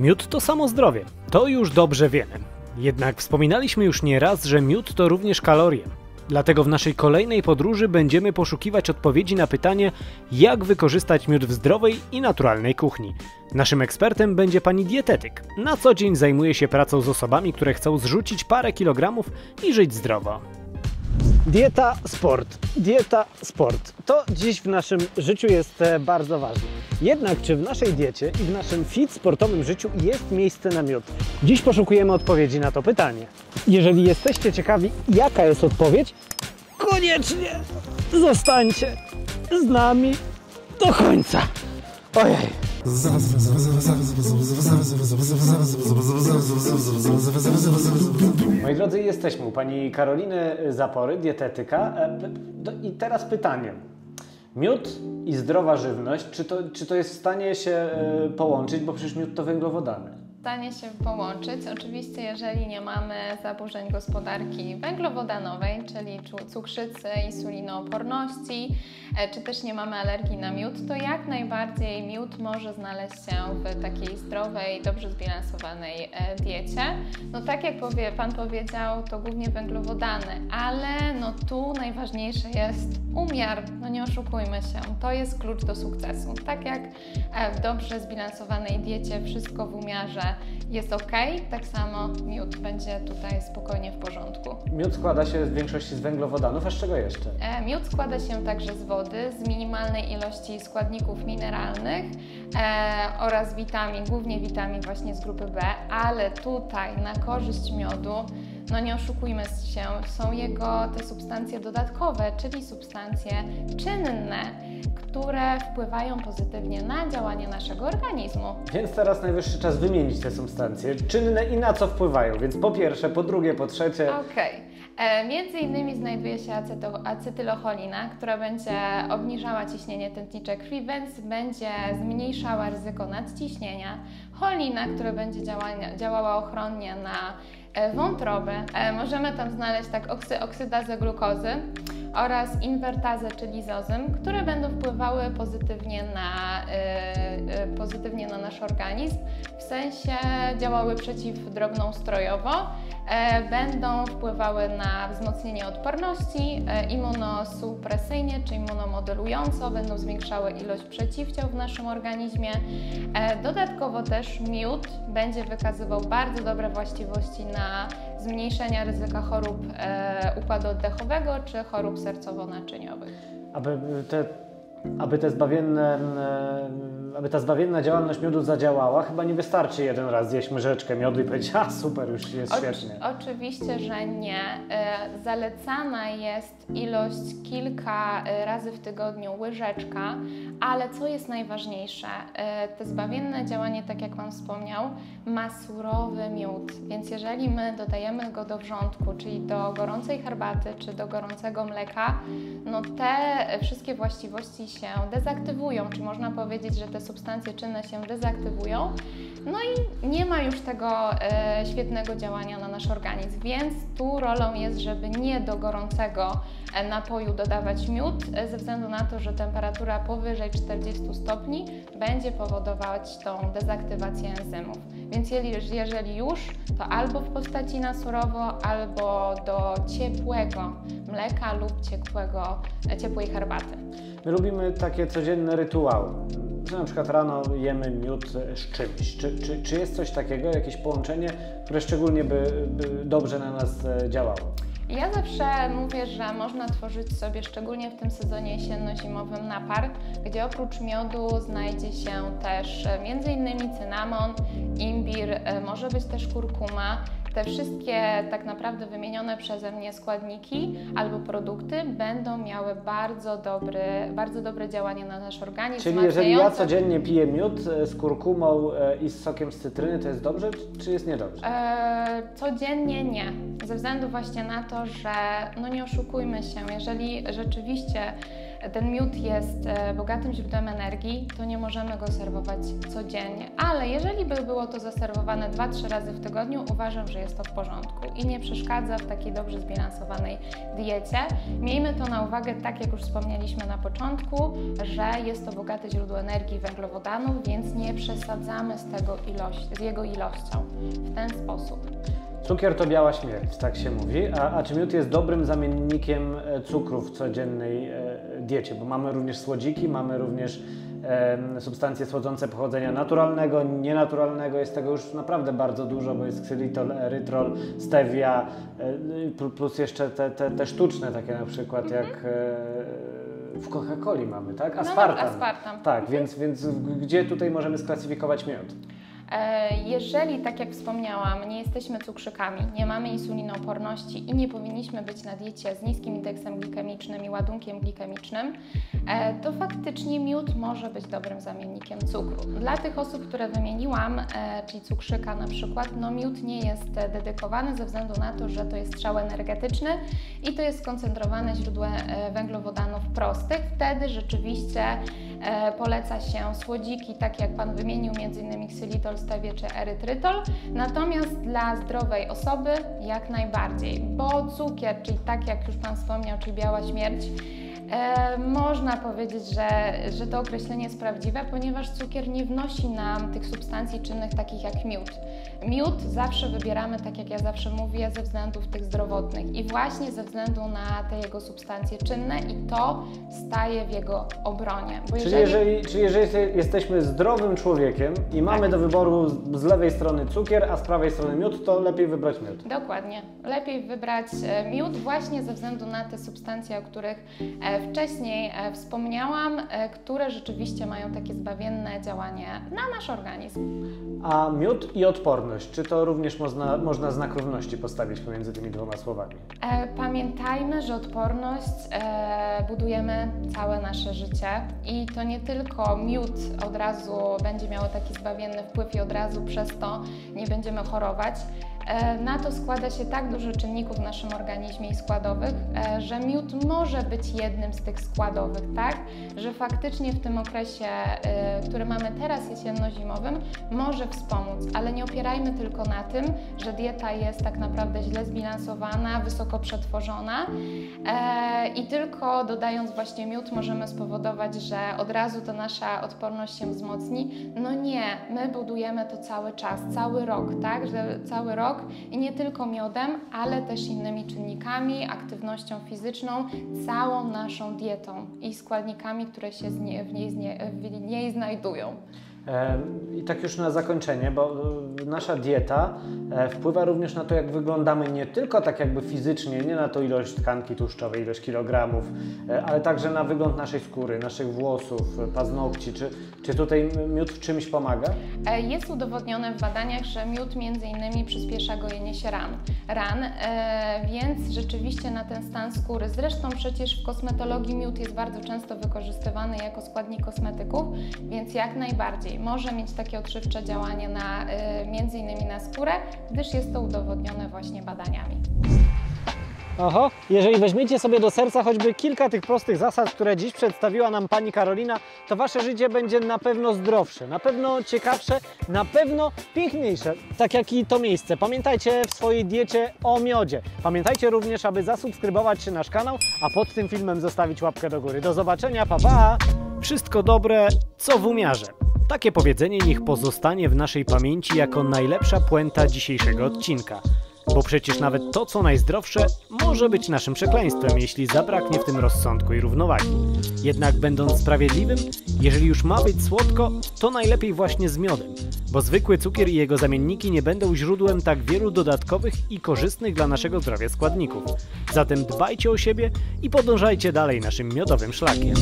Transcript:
Miód to samo zdrowie. To już dobrze wiemy. Jednak wspominaliśmy już nieraz, że miód to również kalorie. Dlatego w naszej kolejnej podróży będziemy poszukiwać odpowiedzi na pytanie, jak wykorzystać miód w zdrowej i naturalnej kuchni. Naszym ekspertem będzie pani dietetyk. Na co dzień zajmuje się pracą z osobami, które chcą zrzucić parę kilogramów i żyć zdrowo. Dieta, sport. Dieta, sport. To dziś w naszym życiu jest e, bardzo ważne. Jednak czy w naszej diecie i w naszym fit sportowym życiu jest miejsce na miód? Dziś poszukujemy odpowiedzi na to pytanie. Jeżeli jesteście ciekawi, jaka jest odpowiedź, koniecznie zostańcie z nami do końca. Ojej. Moi drodzy, jesteśmy u pani Karoliny Zapory, dietetyka. E, I teraz pytanie. Miód i zdrowa żywność, czy to, czy to jest w stanie się e, połączyć, bo przecież miód to węglowodany. Stanie się połączyć. Oczywiście, jeżeli nie mamy zaburzeń gospodarki węglowodanowej, czyli cukrzycy, insulinooporności, e, czy też nie mamy alergii na miód, to jak najbardziej miód może znaleźć się w takiej zdrowej, dobrze zbilansowanej e, diecie. No tak jak powie, Pan powiedział, to głównie węglowodany, ale no tu najważniejszy jest umiar, no nie oszukujmy się, to jest klucz do sukcesu. Tak jak e, w dobrze zbilansowanej diecie wszystko w umiarze jest ok, tak samo miód będzie tutaj spokojnie w porządku. Miód składa się w większości z węglowodanów, a z czego jeszcze? E, Miód składa się także z wody, z minimalnej ilości składników mineralnych e, oraz witamin, głównie witamin właśnie z grupy B, ale tutaj na korzyść miodu, no nie oszukujmy się, są jego te substancje dodatkowe, czyli substancje czynne, które wpływają pozytywnie na działanie naszego organizmu. Więc teraz najwyższy czas wymienić te substancje czynne i na co wpływają. Więc po pierwsze, po drugie, po trzecie. Okej. E, Między innymi znajduje się aceto, acetylocholina, która będzie obniżała ciśnienie tętnicze krwi, więc będzie zmniejszała ryzyko nadciśnienia. Cholina, która będzie działania, działała ochronnie na e, wątrobę. E, Możemy tam znaleźć tak oksy, oksydazę glukozy oraz inwertazę czy lizozym, które będą wpływały pozytywnie na, e, pozytywnie na nasz organizm, w sensie działały przeciwdrobną strojowo, e, będą wpływały na wzmocnienie odporności, e, immunosupresyjnie czy immunomodelująco, będą zwiększały ilość przeciwciał w naszym organizmie. E, Dodatkowo też miód będzie wykazywał bardzo dobre właściwości na zmniejszenie ryzyka chorób e, układu oddechowego czy chorób sercowo-naczyniowych. Aby te, aby te zbawienne, e, aby ta zbawienna działalność miodu zadziałała, chyba nie wystarczy jeden raz zjeść łyżeczkę miodu i powiedzieć, a super, już jest Oczy- świetnie. Oczywiście, że nie. E, Zalecana jest ilość kilka e, razy w tygodniu łyżeczka, ale co jest najważniejsze, te zbawienne działanie, tak jak Pan wspomniał, ma surowy miód, więc jeżeli my dodajemy go do wrzątku, czyli do gorącej herbaty czy do gorącego mleka, no te wszystkie właściwości się dezaktywują, czy można powiedzieć, że te substancje czynne się dezaktywują, no i nie ma już tego e, świetnego działania na nasz organizm, więc tu rolą jest, żeby nie do gorącego e, napoju dodawać miód, e, ze względu na to, że temperatura powyżej 40 stopni będzie powodować tą dezaktywację enzymów. Więc jeżeli, już, to albo w postaci na surowo, albo do ciepłego mleka lub ciepłego, e, ciepłej herbaty. My lubimy takie codzienne rytuały. Na przykład rano jemy miód z czymś. Czy, czy, czy jest coś takiego, jakieś połączenie, które szczególnie by, by dobrze na nas e, działało? Ja zawsze mówię, że można tworzyć sobie, szczególnie w tym sezonie jesienno-zimowym, napar, gdzie oprócz miodu znajdzie się też e, m.in. cynamon, imbir, e, może być też kurkuma. Te wszystkie tak naprawdę wymienione przeze mnie składniki albo produkty będą miały bardzo, dobry, bardzo dobre działanie na nasz organizm. Czyli jeżeli ja codziennie piję miód e, z kurkumą e, i z sokiem z cytryny, to jest dobrze, czy jest niedobrze? E, codziennie nie, ze względu właśnie na to, że no nie oszukujmy się, jeżeli rzeczywiście ten miód jest e, bogatym źródłem energii, to nie możemy go serwować codziennie. Ale jeżeli by było to zaserwowane 2-3 razy w tygodniu, uważam, że jest to w porządku i nie przeszkadza w takiej dobrze zbilansowanej diecie. Miejmy to na uwagę, tak jak już wspomnieliśmy na początku, że jest to bogate źródło energii węglowodanów, więc nie przesadzamy z, tego ilość, z jego ilością w ten sposób. Cukier to biała śmierć, tak się mówi. A, a czy miód jest dobrym zamiennikiem e, cukru w codziennej e, diecie? Bo mamy również słodziki, mamy również substancje słodzące pochodzenia naturalnego, nienaturalnego. Jest tego już naprawdę bardzo dużo, bo jest ksylitol, erytrol, stevia, e, plus jeszcze te, te, te, sztuczne, takie na przykład mm -hmm. jak w Coca-Coli mamy, tak? Aspartam. No, no, aspartam. Tak, więc, więc gdzie tutaj możemy sklasyfikować miód? E, jeżeli, tak jak wspomniałam, nie jesteśmy cukrzykami, nie mamy insulinooporności i nie powinniśmy być na diecie z niskim indeksem glikemicznym i ładunkiem glikemicznym, e, to faktycznie miód może być dobrym zamiennikiem cukru. Dla tych osób, które wymieniłam, e, czyli cukrzyka na przykład, no miód nie jest dedykowany ze względu na to, że to jest strzał energetyczny i to jest skoncentrowane źródło węglowodanów prostych. Wtedy rzeczywiście poleca się słodziki, takie jak Pan wymienił, m.in. ksylitol, stewie czy erytrytol. Natomiast dla zdrowej osoby jak najbardziej, bo cukier, czyli tak jak już Pan wspomniał, czyli biała śmierć, E, można powiedzieć, że, że to określenie jest prawdziwe, ponieważ cukier nie wnosi nam tych substancji czynnych takich jak miód. Miód zawsze wybieramy, tak jak ja zawsze mówię, ze względów tych zdrowotnych i właśnie ze względu na te jego substancje czynne i to staje w jego obronie. Bo czyli, jeżeli, czyli jeżeli jesteśmy zdrowym człowiekiem i mamy tak. do wyboru z lewej strony cukier, a z prawej strony miód, to lepiej wybrać miód. Dokładnie. Lepiej wybrać e, miód właśnie ze względu na te substancje, o których e, wcześniej e, wspomniałam, e, które rzeczywiście mają takie zbawienne działanie na nasz organizm. A miód i odporność, czy to również można, można znak równości postawić pomiędzy tymi dwoma słowami? E, pamiętajmy, że odporność budujemy całe nasze życie i to nie tylko miód od razu będzie miało taki zbawienny wpływ i od razu przez to nie będziemy chorować. E, na to składa się tak dużo czynników w naszym organizmie i składowych, e, że miód może być jednym z tych składowych, tak? Że faktycznie w tym okresie, e, który mamy teraz jesienno-zimowym, może wspomóc, ale nie opierajmy tylko na tym, że dieta jest tak naprawdę źle zbilansowana, wysoko przetworzona i tylko dodając właśnie miód możemy spowodować, że od razu to nasza odporność się wzmocni. No nie, my budujemy to cały czas, cały rok, tak? Że cały rok rok i nie tylko miodem, ale też innymi czynnikami, aktywnością fizyczną, całą naszą dietą i składnikami, które się w niej, w niej znajdują. I tak już na zakończenie, bo e, nasza dieta e, wpływa również na to, jak wyglądamy nie tylko tak jakby fizycznie, nie na to ilość tkanki tłuszczowej, ilość kilogramów, e, ale także na wygląd naszej skóry, naszych włosów, paznokci. Czy, czy tutaj miód w czymś pomaga? Jest udowodnione w badaniach, że miód między innymi przyspiesza gojenie się ran, ran więc rzeczywiście na ten stan skóry. Zresztą przecież w kosmetologii miód jest bardzo często wykorzystywany jako składnik kosmetyków, więc jak najbardziej może mieć takie odżywcze działanie na, y, między innymi na skórę, gdyż jest to udowodnione właśnie badaniami. Oho, jeżeli weźmiecie sobie do serca choćby kilka tych prostych zasad, które dziś przedstawiła nam Pani Karolina, to Wasze życie będzie na pewno zdrowsze, na pewno ciekawsze, na pewno piękniejsze, tak jak i to miejsce. Pamiętajcie w swojej diecie o miodzie. Pamiętajcie również, aby zasubskrybować się nasz kanał, a pod tym filmem zostawić łapkę do góry. Do zobaczenia, pa pa! Wszystko dobre, co w umiarze. Takie powiedzenie niech pozostanie w naszej pamięci jako najlepsza puenta dzisiejszego odcinka. Bo przecież nawet to, co najzdrowsze, może być naszym przekleństwem, jeśli zabraknie w tym rozsądku i równowagi. Jednak będąc sprawiedliwym, jeżeli już ma być słodko, to najlepiej właśnie z miodem, bo zwykły cukier i jego zamienniki nie będą źródłem tak wielu dodatkowych i korzystnych dla naszego zdrowia składników. Zatem dbajcie o siebie i podążajcie dalej naszym miodowym szlakiem.